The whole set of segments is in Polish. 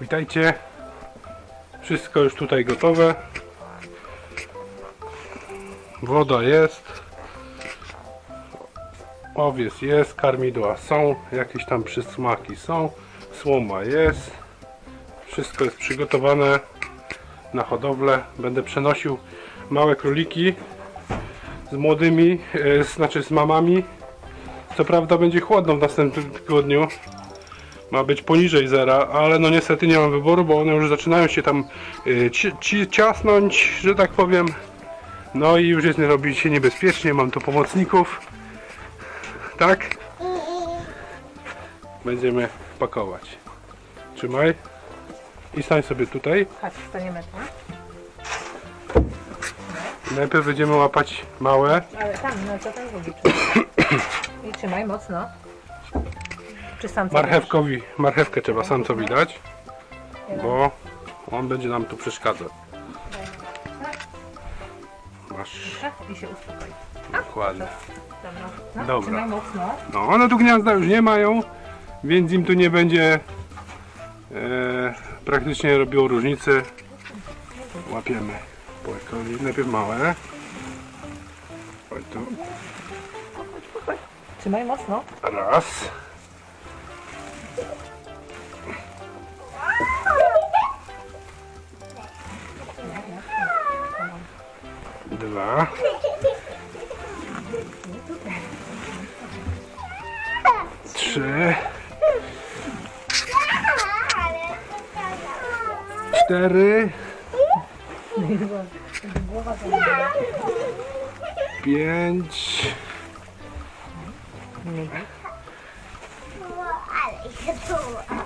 Witajcie. Wszystko już tutaj gotowe. Woda jest. Owiec jest, karmidła są, jakieś tam przysmaki są, słoma jest. Wszystko jest przygotowane na hodowlę. Będę przenosił małe króliki z młodymi, e, znaczy z mamami. Co prawda będzie chłodno w następnym tygodniu. Ma być poniżej zera, ale no niestety nie mam wyboru, bo one już zaczynają się tam y, ci, ci, ciasnąć, że tak powiem. No i już jest robi się niebezpiecznie, mam tu pomocników. Tak? Będziemy pakować. Trzymaj. I stań sobie tutaj. Chodź, staniemy tu. Najpierw będziemy łapać małe. Ale tam, no co tam? I trzymaj mocno. Czy sam Marchewkowi, marchewkę trzeba samcowi dać, bo on będzie nam tu przeszkadzał. Masz I się uspokoi. dokładnie. Dobra. No, Dobra. No, one tu gniazda już nie mają, więc im tu nie będzie e, praktycznie robiło różnicy. Łapiemy płetkowi, najpierw małe. Oj, tu Trzymaj mocno. raz. Dwa. Trzy. Cztery. Pięć.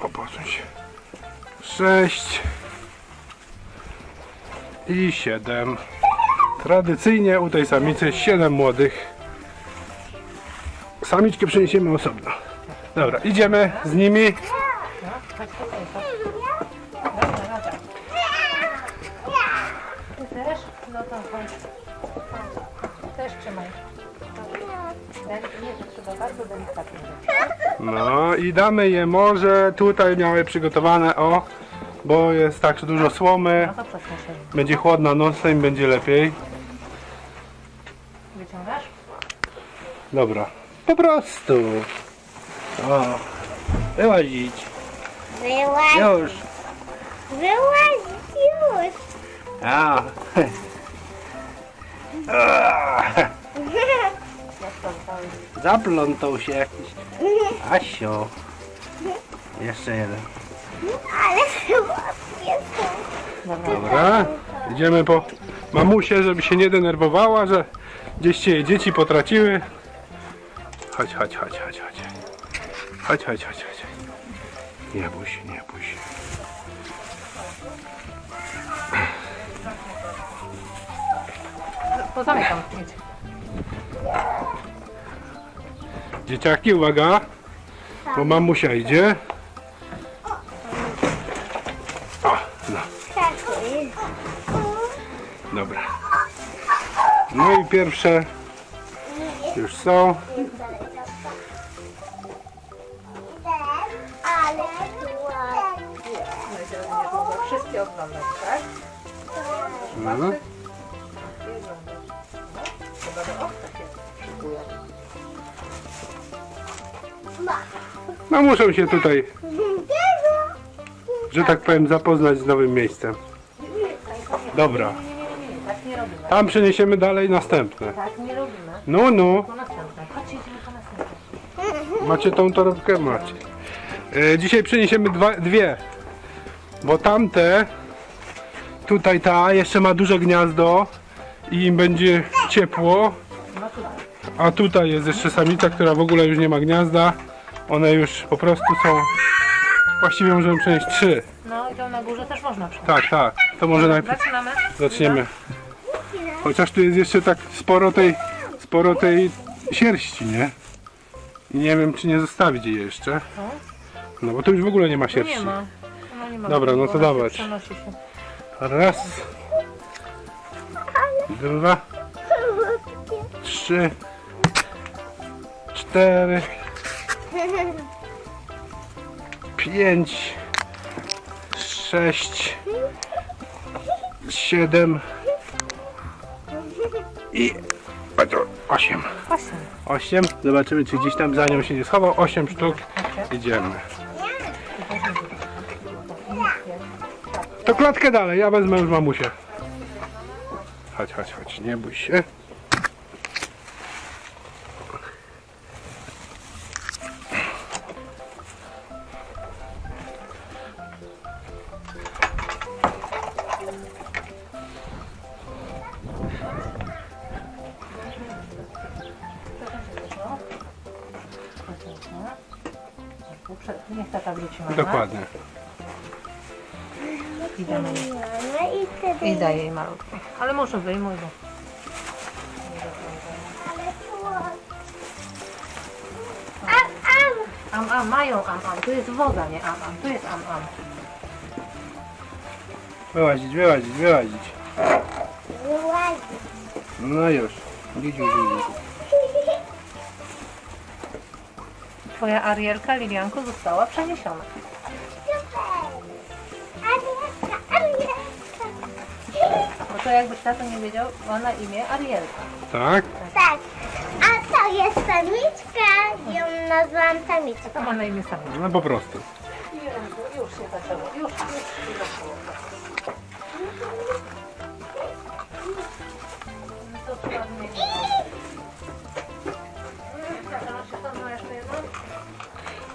Oposuń się. Sześć. I siedem. Tradycyjnie u tej samicy siedem młodych. Samiczkę przeniesiemy osobno. Dobra, idziemy z nimi. No. Też trzymaj. Nie, to trzeba bardzo delikatnie. No i damy je może. Tutaj miały przygotowane, o, bo jest tak dużo słomy. No to przesuń się. Będzie chłodna noc, to im będzie lepiej. Wyciągasz? Dobra, po prostu. O, wyłazić. Wyłaź, Już. wyłaź już. A. A. Zaplątał się jakiś. Asio. Jeszcze jeden. Ale łapie są. Dobra, idziemy po mamusię, żeby się nie denerwowała, że gdzieś się jej dzieci potraciły. Chodź, chodź, chodź, chodź, chodź. Chodź, chodź, chodź, chodź. Nie bój się, nie bój się. Pozamykam. Idź. Dzieciaki, uwaga, bo mamusia idzie. O, no, dobra. No i pierwsze już są. Ale ładnie. Wszystkie oglądać, tak? No. No muszą się tutaj, że tak powiem, zapoznać z nowym miejscem. Dobra, tam przeniesiemy dalej następne. Tak nie robimy. No, no, Po następne. Chodźcie, idziemy po następne. macie tą torebkę? Macie. E, dzisiaj przeniesiemy dwa, dwie, bo tamte, tutaj ta jeszcze ma duże gniazdo i im będzie ciepło, No a tutaj jest jeszcze samica, która w ogóle już nie ma gniazda. One już po prostu są, właściwie możemy przenieść trzy. No i tam na górze też można przyjść. Tak, tak, to może najpierw Zaczynamy. zaczniemy. Chociaż tu jest jeszcze tak sporo tej, sporo tej sierści, nie? I nie wiem, czy nie zostawić jej jeszcze. No bo tu już w ogóle nie ma No sierści. nie ma. No nie ma. Dobra, no to dawać. Przenosi się. Raz, dwa, trzy, cztery, pięć, sześć, siedem i osiem. Osiem. Osiem. Zobaczymy, czy gdzieś tam za nią się nie schował. Osiem sztuk. Idziemy. To klatkę dalej, ja wezmę już mamusię. Chodź, chodź, chodź, nie bój się. Dokładnie. I wtedy... I daję jej malutko. Ale może wyjmuj, bo... Am, am. Am, am, mają am, am. Tu jest woda, nie am, am. Tu jest am, am. Wyłazić, wyłazić, wyłazić. Wyłazi. No już. Dzidziu, dzidziu. Twoja Arielka, Lilianko, została przeniesiona. Arielka, Arielka. Bo to jakbyś tato nie wiedział, ma na imię Arielka. Tak? Tak. A to jest samiczka. Ją nazwałam To samiczką. ma na imię Samiczka. No po prostu. Już się zaczęło. Już, już. No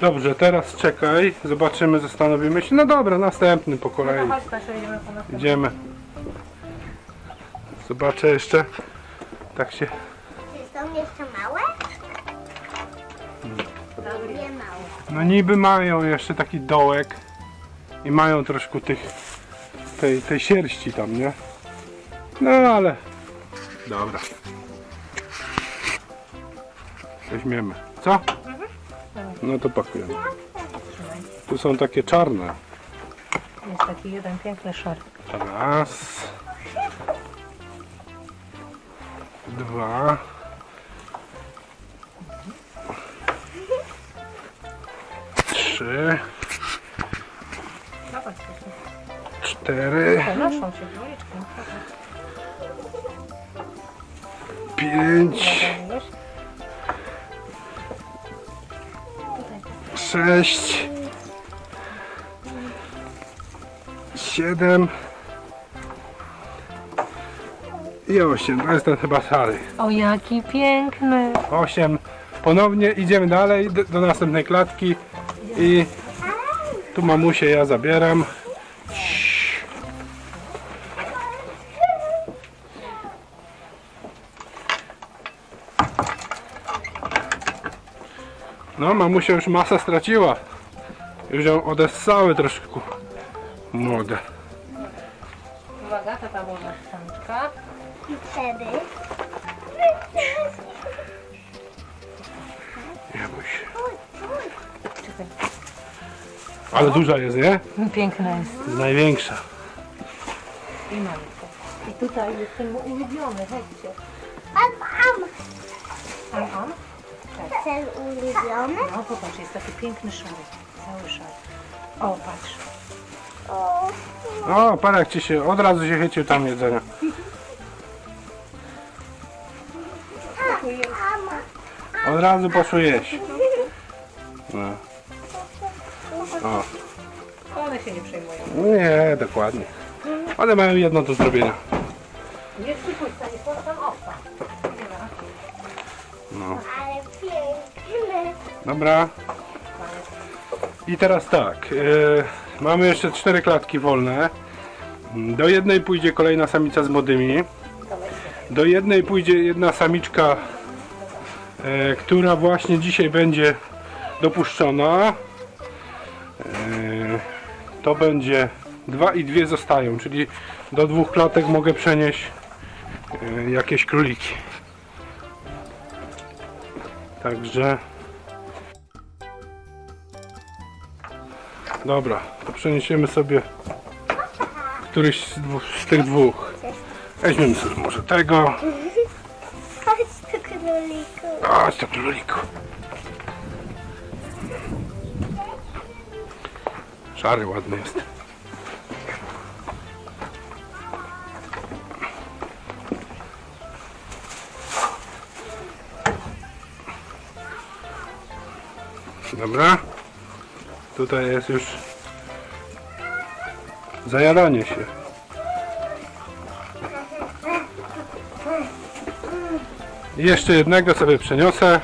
Dobrze, teraz czekaj. Zobaczymy, zastanowimy się. No dobra, następny po No kolei. chodź, Stasiu, idziemy po następny. Idziemy. Zobaczę jeszcze. Tak się. Czy są jeszcze małe? Nie małe. No niby mają jeszcze taki dołek. I mają troszkę tych tej, tej sierści tam, nie? No ale. Dobra. Weźmiemy. Co? No to pakujemy. Tu są takie czarne. Jest taki jeden piękny szary. Raz. Dwa. Trzy. Cztery. Przenoszą się. Pięć. Sześć. Siedem. I osiem. To jest ten chyba szary. O, jaki piękny. 8. Ponownie idziemy dalej do, do następnej klatki i tu mamusię ja zabieram. No, mamusia już masę straciła. Już ją odessały troszkę młode. Uwaga, tata włoży samiczka. I wtedy... Nie bój się. Czekaj. Ale duża jest, nie? Piękna jest. Największa. I mamy to. I tutaj jest ten mój ulubiony, chodźcie. Am, am. On, on. Cel ulubiony. No popatrz, jest taki piękny szary. Cały szary. O, patrz. O, O, parek ci się od razu się chycił tam jedzenia. Od razu poszło jeść. No. O, One się nie przejmują. nie, dokładnie. One mają jedno do zrobienia. Nie przypuść, tam owca. No. Ale. Dobra. I teraz tak. e, mamy jeszcze cztery klatki wolne. Do jednej pójdzie kolejna samica z młodymi. Do jednej pójdzie jedna samiczka, e, która właśnie dzisiaj będzie dopuszczona. E, to będzie dwa i dwie zostają, czyli do dwóch klatek mogę przenieść jakieś króliki. Także Dobra, to przeniesiemy sobie któryś z, dwóch, z tych dwóch. Weźmiemy sobie może tego. Chodź tu króliku. Chodź to króliku. Szary ładny jest. Dobra. Tutaj jest już zajadanie się. I jeszcze jednego sobie przeniosę.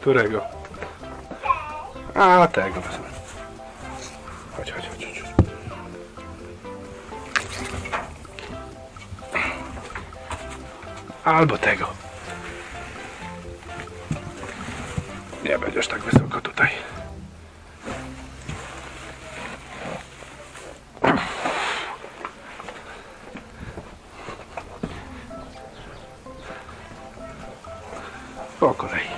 Którego? A tego wezmę. Chodź, chodź, chodź. chodź. Albo tego. Nie będziesz tak wysoko tutaj. Po kolei.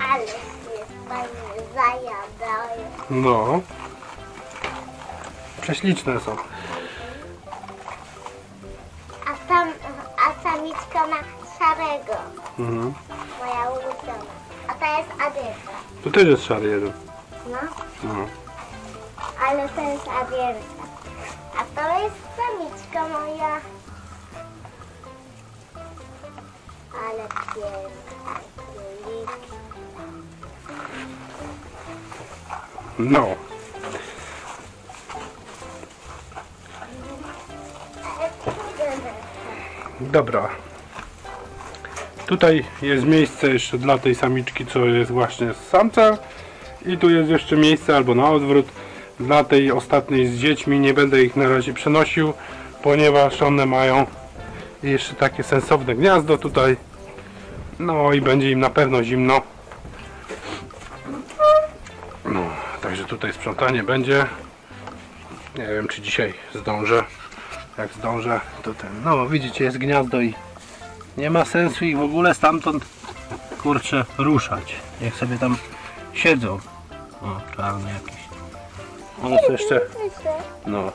Ale jest fajnie zajadają. No. Prześliczne są. A tam, a samiczka ma szarego. Mhm. Moja ulubiona. A ta jest Adyrka. Tu też jest szary jeden. No, No. ale to jest Adyrka. A to jest samiczka moja. Ale piękna. No. Dobra. Tutaj jest miejsce jeszcze dla tej samiczki, co jest właśnie z samca. I tu jest jeszcze miejsce, albo na odwrót, dla tej ostatniej z dziećmi. Nie będę ich na razie przenosił, ponieważ one mają jeszcze takie sensowne gniazdo tutaj. No i będzie im na pewno zimno. Tutaj sprzątanie będzie. Nie wiem, czy dzisiaj zdążę. Jak zdążę, to ten. No, widzicie, jest gniazdo i nie ma sensu ich w ogóle stamtąd kurczę ruszać. Niech sobie tam siedzą. O, czarny jakiś. One są jeszcze. No.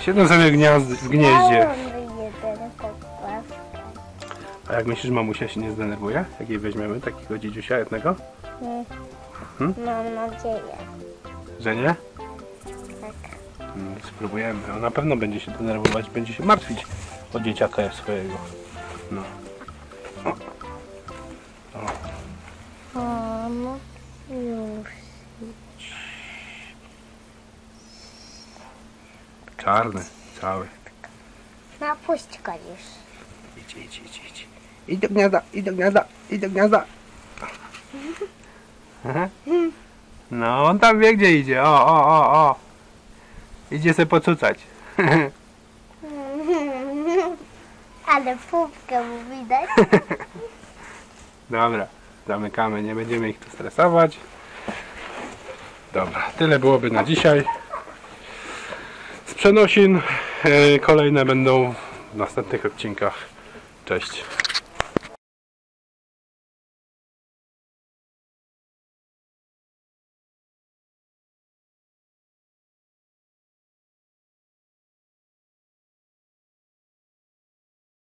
Siedzą sobie w, gniazd, w gnieździe. A jak myślisz, mamusia się nie zdenerwuje? Jak jej weźmiemy takiego dziedziusia jednego? Mam nadzieję. Że nie? Tak. Mm, Spróbujemy. On na pewno będzie się denerwować, będzie się martwić o dzieciaka swojego. No. Mamo, już. Czarny, cały. No puść go już. Idź, idź, idź, idź. Idź do gniazda, idź do gniazda, idź do gniazda. Aha. No, on tam wie gdzie idzie. O, o, o, o. Idzie se pocucać. Ale pupkę mu widać. Dobra, zamykamy, nie będziemy ich tu stresować. Dobra, tyle byłoby na dzisiaj. Z przenosin e, kolejne będą w następnych odcinkach. Cześć.